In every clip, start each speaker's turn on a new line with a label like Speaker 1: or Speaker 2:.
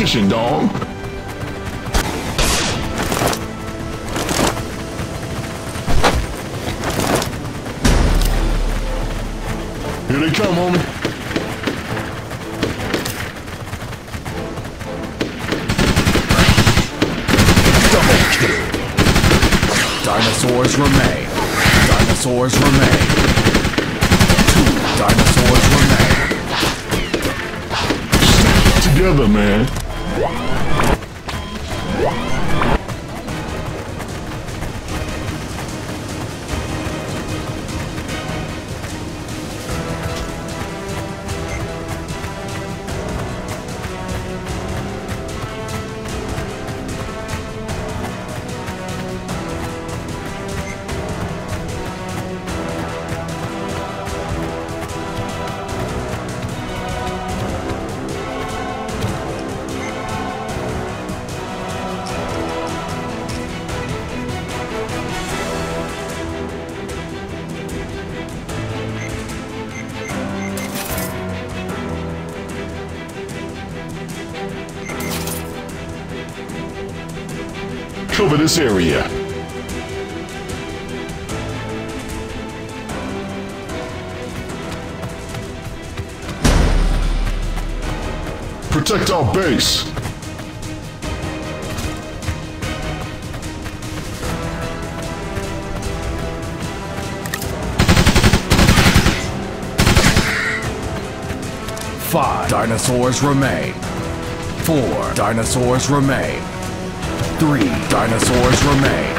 Speaker 1: position, dog. Here they come, homie.
Speaker 2: Dinosaurs remain. Dinosaurs remain. Two dinosaurs remain.
Speaker 1: Together, man. Yeah. Cover this area. Protect our base.
Speaker 2: Five dinosaurs remain. Four dinosaurs remain. Three dinosaurs remain.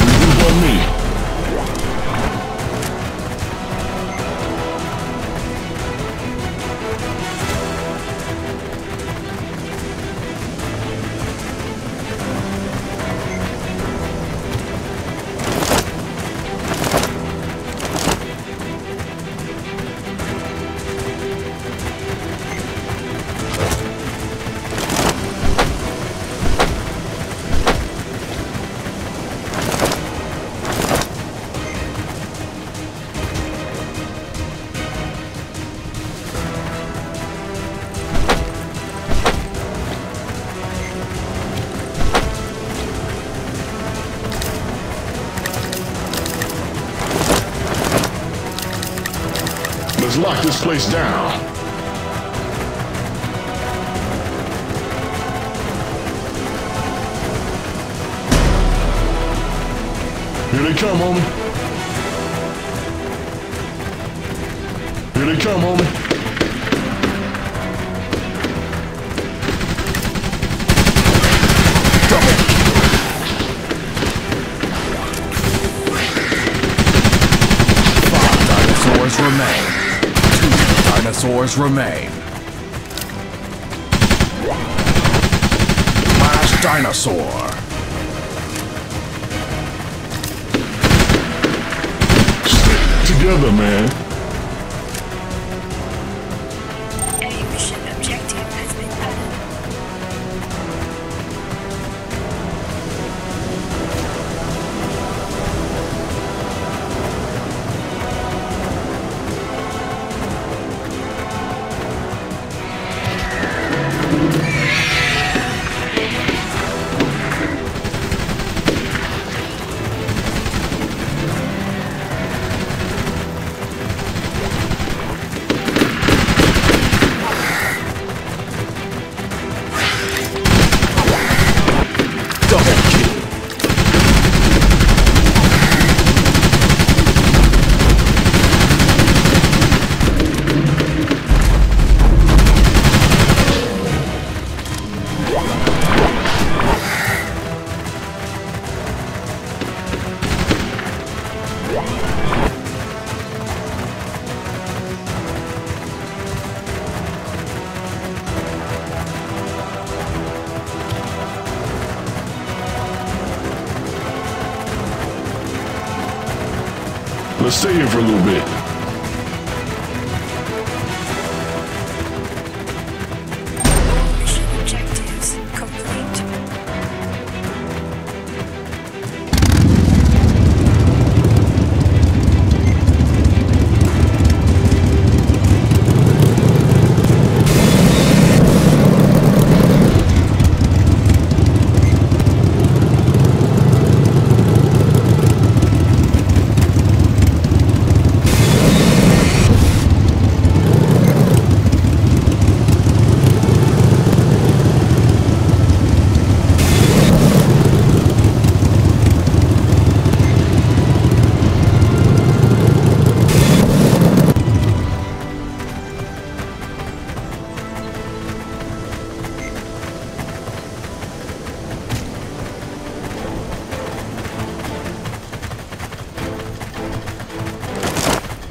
Speaker 1: Move on me. Lock this place down. Here they come, homie. Here they come, homie.
Speaker 2: Dinosaurs remain. Last dinosaur.
Speaker 1: Stick Together, man.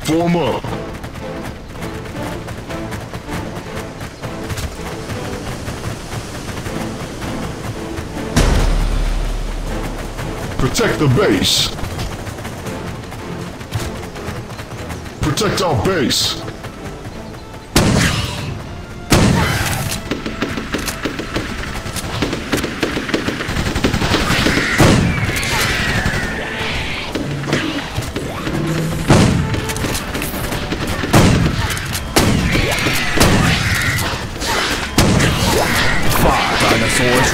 Speaker 1: Form up. Protect the base. Protect our base.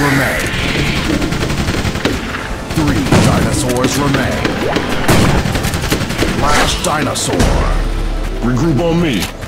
Speaker 2: Remain. Three dinosaurs remain. Last dinosaur.
Speaker 1: Regroup on me.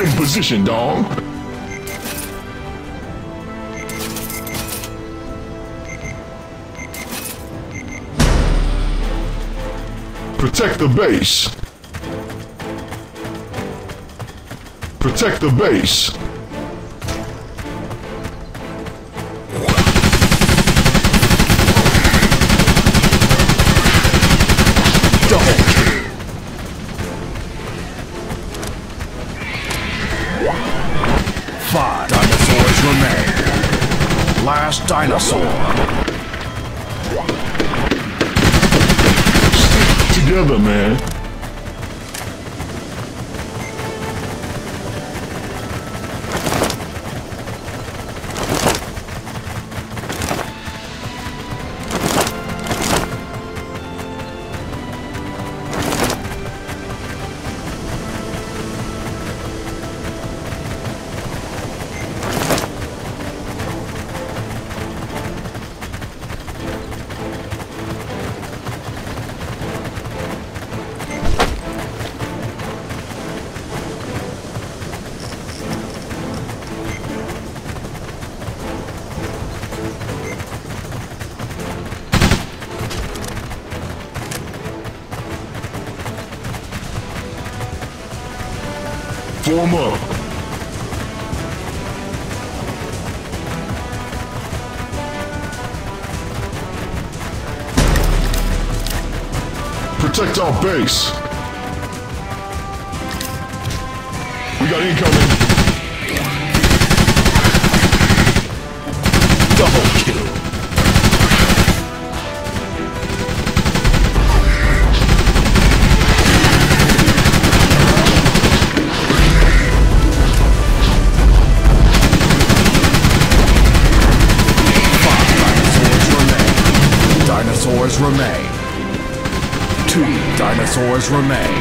Speaker 1: Get in position, dog. Protect the base. Protect the base. Form up. Protect our base. We got incoming.
Speaker 2: Remain. Two dinosaurs remain.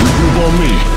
Speaker 1: Regroup on me.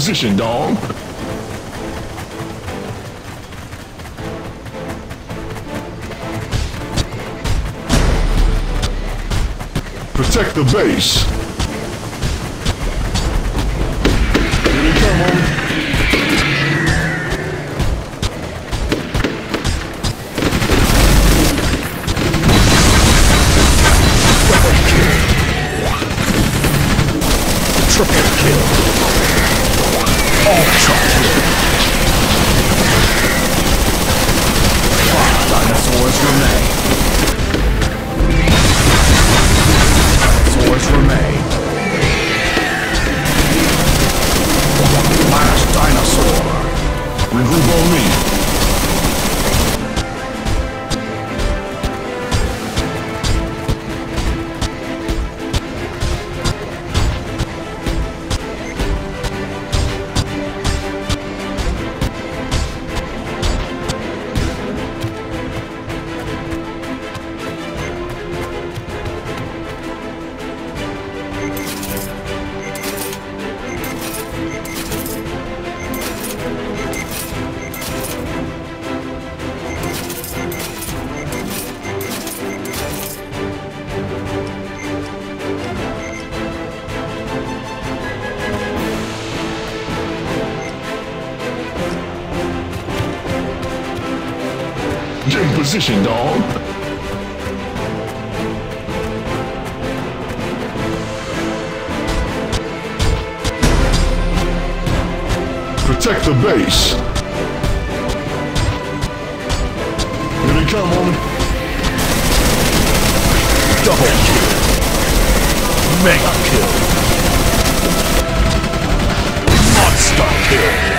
Speaker 1: Position, dog. Protect the base. Position, dog. Protect the base. Here they come, homie.
Speaker 2: Double kill. Mega kill. Monster kill.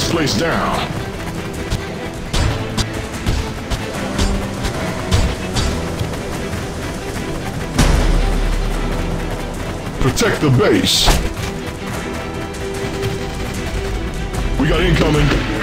Speaker 1: This place down. Protect the base. We got incoming.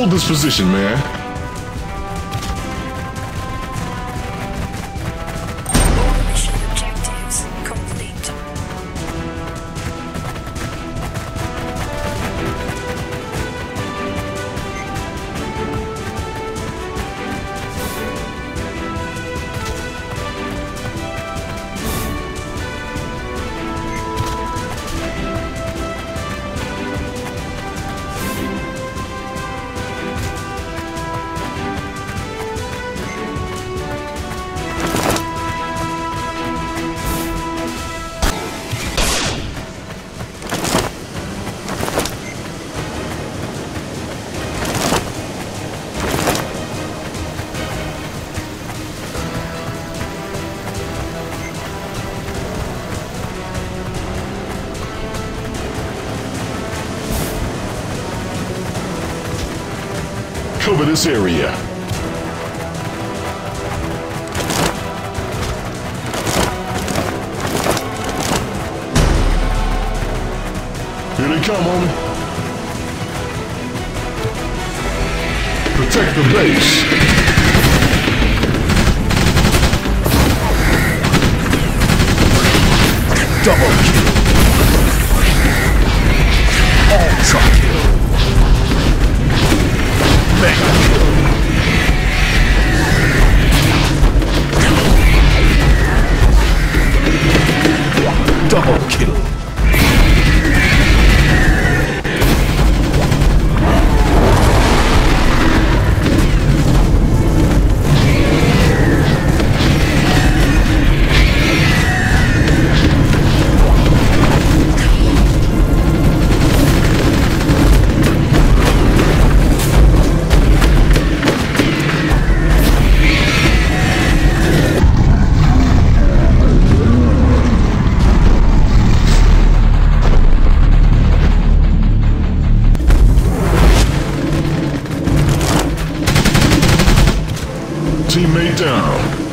Speaker 1: Hold this position, man. Cover this area. Teammate down.